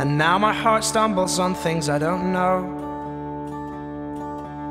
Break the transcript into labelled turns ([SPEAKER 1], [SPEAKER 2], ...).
[SPEAKER 1] And now my heart stumbles on things I don't know.